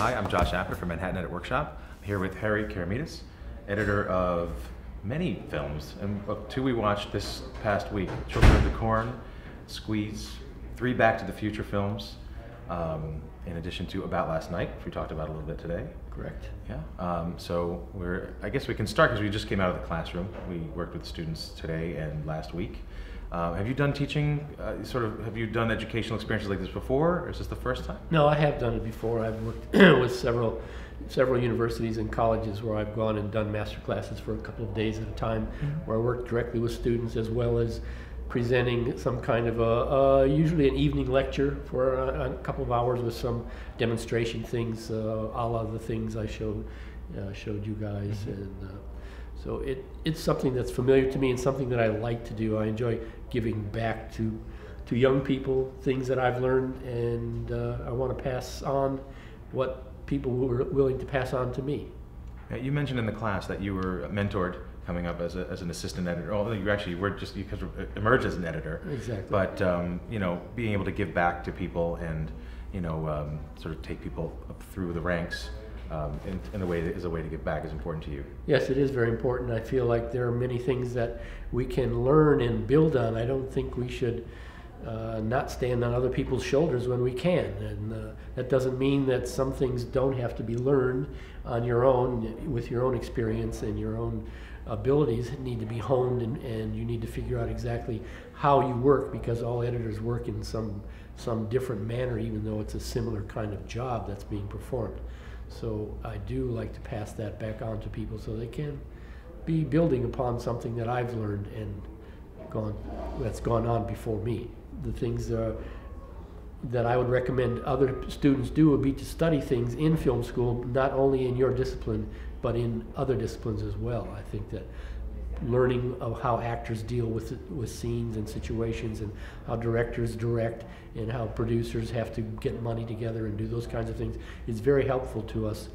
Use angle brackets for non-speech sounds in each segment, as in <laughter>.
Hi, I'm Josh Apter from Manhattan Edit Workshop. I'm here with Harry Keramidas, editor of many films, and two we watched this past week Children of the Corn, Squeeze, three Back to the Future films, um, in addition to About Last Night, which we talked about a little bit today. Correct. Yeah. Um, so we're. I guess we can start because we just came out of the classroom. We worked with students today and last week. Uh, have you done teaching? Uh, sort of. Have you done educational experiences like this before, or is this the first time? No, I have done it before. I've worked <clears throat> with several several universities and colleges where I've gone and done master classes for a couple of days at a time, where I work directly with students as well as presenting some kind of a, uh, usually an evening lecture for a, a, couple of hours with some demonstration things, uh, a la the things I showed uh, showed you guys, Mhm. and uh, so it it's something that's familiar to me and something that I like to do. I enjoy giving back to to young people things that I've learned, and uh, I want to pass on what people were willing to pass on to me. Yeah, you mentioned in the class that you were mentored coming up as, a, as an assistant editor. Oh, you actually were just of emerged as an editor. Exactly. But um, you know, being able to give back to people and you know, um, sort of take people up through the ranks um, in, in a way that is a way to give back is important to you. Yes, it is very important. I feel like there are many things that we can learn and build on. I don't think we should uh, not stand on other people's shoulders when we can. And uh, that doesn't mean that some things don't have to be learned on your own, with your own experience and your own abilities need to be honed and, and you need to figure out exactly how you work because all editors work in some some different manner even though it's a similar kind of job that's being performed. So I do like to pass that back on to people so they can be building upon something that I've learned and gone that's gone on before me. The things uh, that I would recommend other students do would be to study things in film school, not only in your discipline, but in other disciplines as well. I think that learning of how actors deal with with scenes and situations and how directors direct and how producers have to get money together and do those kinds of things is very helpful to us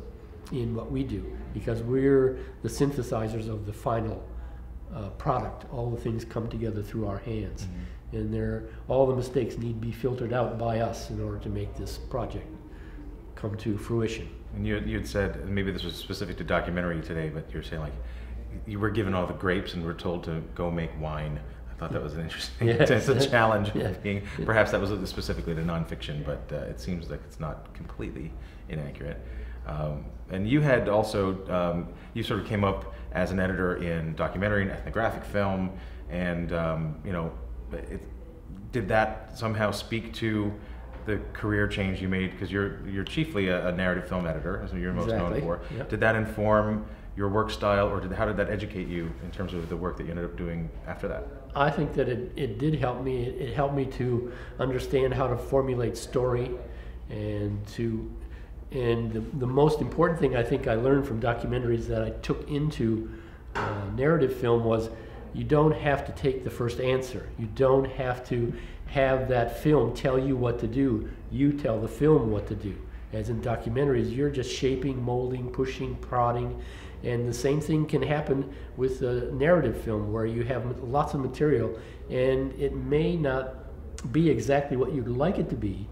in what we do because we're the synthesizers of the final uh, product. All the things come together through our hands, Mm-hmm. and there all the mistakes need to be filtered out by us in order to make this project come to fruition. And you you had said and maybe this was specific to documentary today, but you're saying like you were given all the grapes and were told to go make wine. I thought that was an interesting. Yes. it's <laughs> a challenge. Yeah. Being perhaps that was specifically the nonfiction, but uh, it seems like it's not completely inaccurate. Um, and you had also um, you sort of came up as an editor in documentary and ethnographic film, and um, you know, it, did that somehow speak to the career change you made? Because you're you're chiefly a, a narrative film editor, as you're most Exactly. known for. Yep. Did that inform your work style, or did, how did that educate you in terms of the work that you ended up doing after that? I think that it, it did help me. It, it helped me to understand how to formulate story and to and the, the most important thing I think I learned from documentaries that I took into uh, narrative film was you don't have to take the first answer. You don't have to have that film tell you what to do. You tell the film what to do. As in documentaries, you're just shaping, molding, pushing, prodding, and the same thing can happen with a narrative film where you have lots of material and it may not be exactly what you'd like it to be,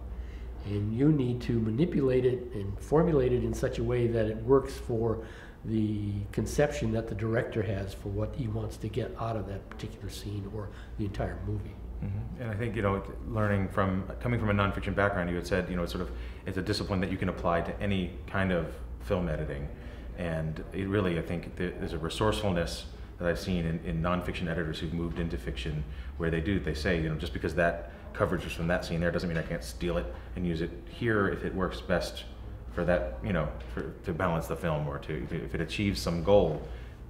and you need to manipulate it and formulate it in such a way that it works for the conception that the director has for what he wants to get out of that particular scene or the entire movie. Mhm. And I think you know, learning from coming from a nonfiction background, you had said you know, it's sort of it's a discipline that you can apply to any kind of film editing, and it really, I think, there's a resourcefulness that I've seen in, in nonfiction editors who've moved into fiction, where they do they say you know, just because that coverage is from that scene there doesn't mean I can't steal it and use it here if it works best for that you know, for, to balance the film or to if it achieves some goal.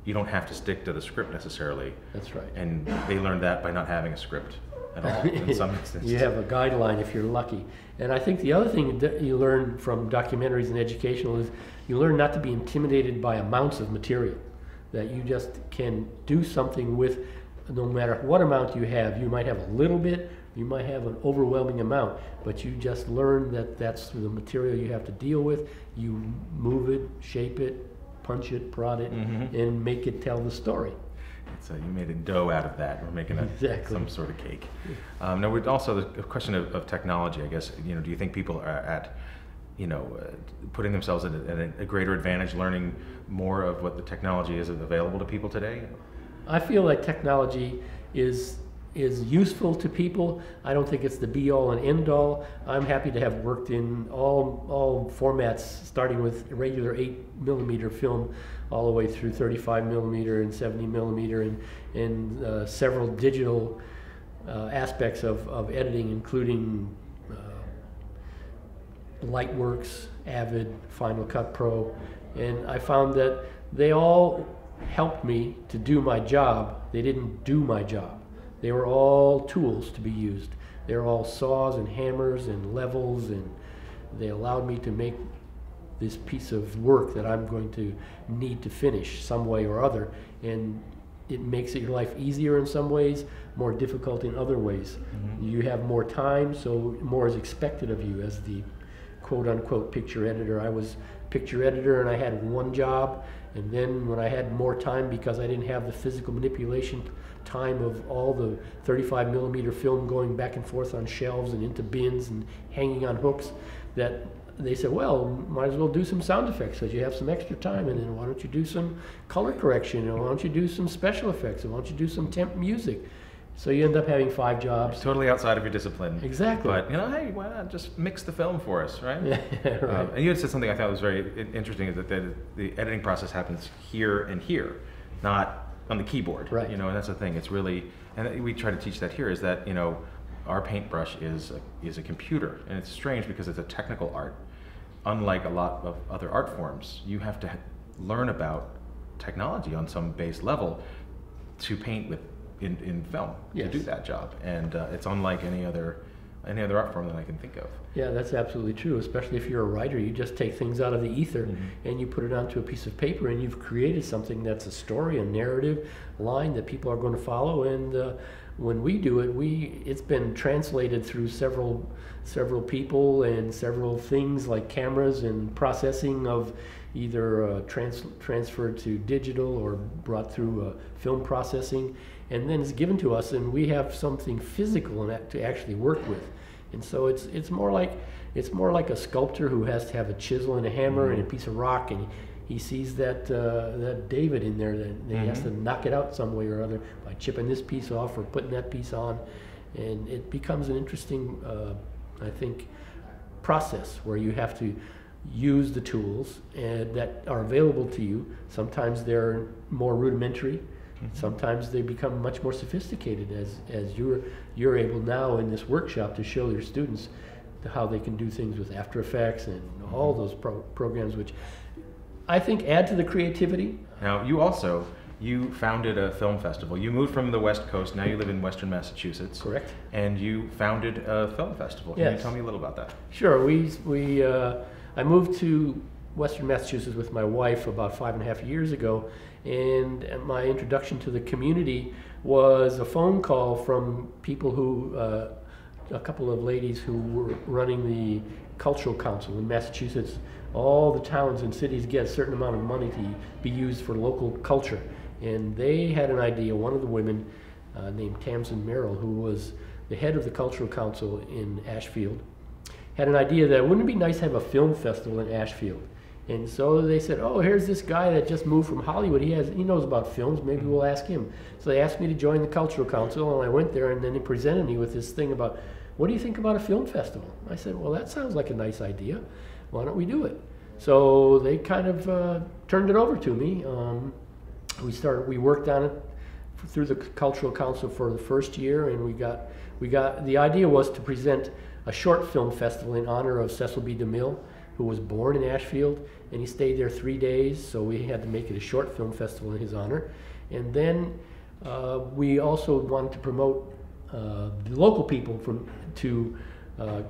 You don't have to stick to the script necessarily, That's right. and they learned that by not having a script at all in <laughs> some instances. you have a guideline if you're lucky. And I think the other thing that you learn from documentaries and educational is you learn not to be intimidated by amounts of material. That you just can do something with no matter what amount you have. You might have a little bit, you might have an overwhelming amount, but you just learn that that's the material you have to deal with. You move it, shape it, punch it, prod it, Mhm. and make it tell the story. So you made a dough out of that. We're making a, Exactly. some sort of cake. Um, now, we'd also the question of, of technology. I guess you know. Do you think people are at you know, uh, putting themselves at a, at a greater advantage, learning more of what the technology is available to people today? I feel like technology is is useful to people. I don't think it's the be all and end all. I'm happy to have worked in all all formats, starting with regular eight millimeter film, all the way through 35 millimeter and 70 millimeter, and and uh, several digital uh, aspects of, of editing, including uh, Lightworks, Avid, Final Cut Pro, and I found that they all helped me to do my job. They didn't do my job. They were all tools to be used. They were all saws and hammers and levels, and they allowed me to make this piece of work that I'm going to need to finish some way or other. And it makes your life easier in some ways, more difficult in other ways. Mm-hmm. You have more time, so more is expected of you as the quote unquote picture editor. I was picture editor and I had one job, and then when I had more time because I didn't have the physical manipulation time of all the 35 millimeter film going back and forth on shelves and into bins and hanging on hooks, that they said, well, might as well do some sound effects because you have some extra time, and then why don't you do some color correction, and why don't you do some special effects, and why don't you do some temp music? So you end up having five jobs. Totally outside of your discipline. Exactly. But you know, hey, why not just mix the film for us, right? Yeah, <laughs> right. Um, and you had said something I thought was very interesting is that the, the editing process happens here and here, not on the keyboard. Right. You know, and that's the thing. It's really, and we try to teach that here is that you know, our paintbrush is a, is a computer, and it's strange because it's a technical art. Unlike a lot of other art forms, you have to learn about technology on some base level to paint with in, in film yes. to do that job, and uh, it's unlike any other any other art form that I can think of. Yeah, that's absolutely true. Especially if you're a writer, you just take things out of the ether mm-hmm. and you put it onto a piece of paper, and you've created something that's a story, a narrative line that people are going to follow. And uh, when we do it, we it's been translated through several several people and several things like cameras and processing of either uh, trans- transferred to digital or brought through uh, film processing and then it's given to us, and we have something physical to actually work with. And so it's it's more like it's more like a sculptor who has to have a chisel and a hammer mm-hmm. and a piece of rock, and he, sees that uh, that David in there that mm-hmm. he has to mm-hmm. knock it out some way or other by chipping this piece off or putting that piece on, and it becomes an interesting, uh, I think, process where you have to use the tools and that are available to you. Sometimes they're more rudimentary Mm-hmm. Sometimes they become much more sophisticated as, as you're, you're able now in this workshop to show your students how they can do things with After Effects and all mm-hmm. those pro- programs, which I think add to the creativity. Now, you also you founded a film festival. You moved from the West Coast. Now you live in Western Massachusetts. Correct. And you founded a film festival. Can yes. you tell me a little about that? Sure. We we uh, I moved to Western Massachusetts with my wife about five and a half years ago, and my introduction to the community was a phone call from people who, uh, a couple of ladies who were running the cultural council in Massachusetts. All the towns and cities get a certain amount of money to be used for local culture. And they had an idea, one of the women uh, named Tamsin Merrill, who was the head of the cultural council in Ashfield, had an idea that wouldn't it be nice to have a film festival in Ashfield? And so they said, "Oh, here's this guy that just moved from Hollywood. He has he knows about films. Maybe we'll ask him." So they asked me to join the cultural council, and I went there. And then they presented me with this thing about, "What do you think about a film festival?" I said, "Well, that sounds like a nice idea. Why don't we do it?" So they kind of uh, turned it over to me. Um, we started. We worked on it through the cultural council for the first year, and we got we got the idea was to present a short film festival in honor of Cecil B. DeMille who was born in Ashfield, and he stayed there three days, so we had to make it a short film festival in his honor. And then uh, we also wanted to promote uh, the local people from to uh,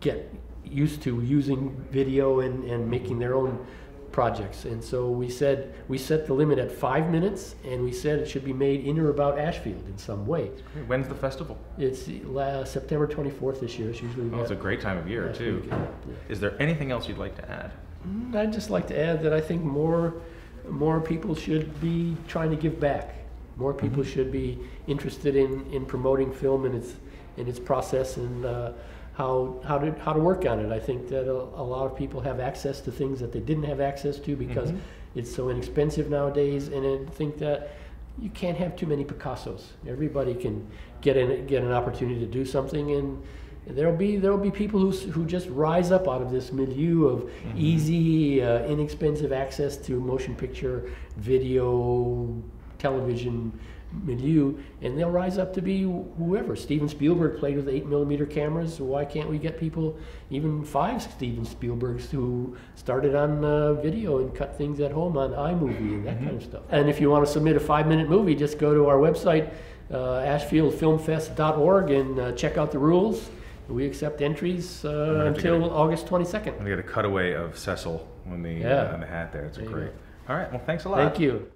get used to using video and, and making their own projects. And so we said we set the limit at five minutes, and we said it should be made in or about Ashfield in some way. When's the festival? It's last September 24th this year. It's usually. Oh, it's a great time of year too. Is there anything else you'd like to add? Mm, I'd just like to add that I think more more people should be trying to give back. More people mm-hmm. should be interested in, in promoting film and its in its process and uh, how how to how to work on it. I think that a, a lot of people have access to things that they didn't have access to because Mhm. it's so inexpensive nowadays, and I think that you can't have too many Picassos. Everybody can get in get an opportunity to do something, and there'll be there'll be people who who just rise up out of this milieu of easy, uh, inexpensive access to motion picture, video, television milieu, and they'll rise up to be whoever. Steven Spielberg played with eight millimeter cameras. Why can't we get people, even five Steven Spielbergs, who started on uh, video and cut things at home on iMovie and that kind of stuff? And if you want to submit a five minute movie, just go to our website, uh, ashfieldfilmfest.org, and uh, check out the rules. We accept entries uh, until August 22nd. I'm get a cutaway of Cecil on the Yeah. uh, on the hat there. It's There great. All right. Well, thanks a lot. Thank you.